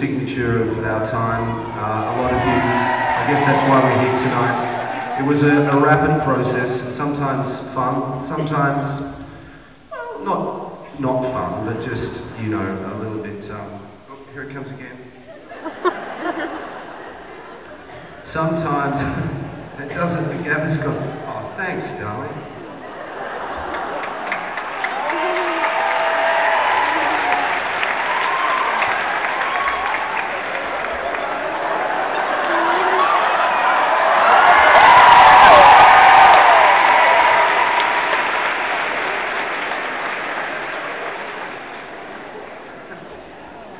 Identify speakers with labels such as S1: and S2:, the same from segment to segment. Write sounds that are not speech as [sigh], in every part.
S1: signature of our time. Uh, a lot of you, I guess that's why we're here tonight. It was a, a rapid process, sometimes fun, sometimes well, not not fun, but just you know a little bit. Um, oh, here it comes again. [laughs] Sometimes [laughs] it doesn't. The gap has got. Oh, thanks, darling.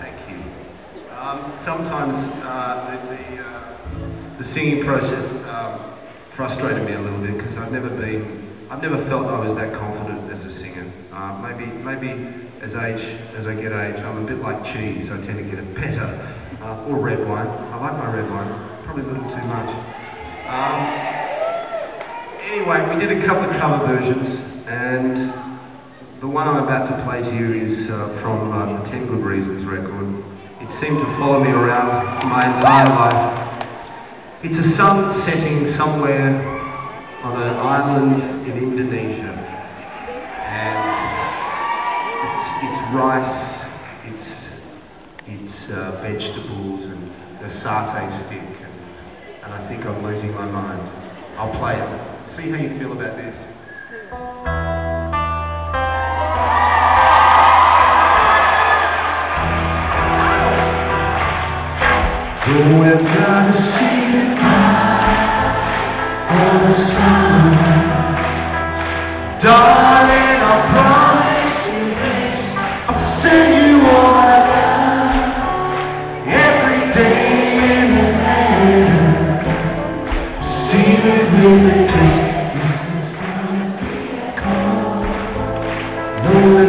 S1: Thank you. Um, sometimes uh, the, the, uh, the singing process um, frustrated me a little bit because I've never been, I've never felt I was that confident as a singer. Uh, maybe, maybe as age, as I get age, I'm a bit like cheese. I tend to get a better uh, or red wine. I like my red wine, probably a little too much. Um, anyway, we did a couple of cover versions and. The one I'm about to play to you is uh, from uh, the Ten Good Reasons record. Seemed to follow me around my entire life. It's a sun setting somewhere on an island in Indonesia. And it's, it's rice, it's, it's uh, vegetables and the satay stick. And, and I think I'm losing my mind. I'll play it. See how you feel about this. So we're gonna for the summer. Darling, I promise you this. I'll send you all got. Every day in the land. See. No,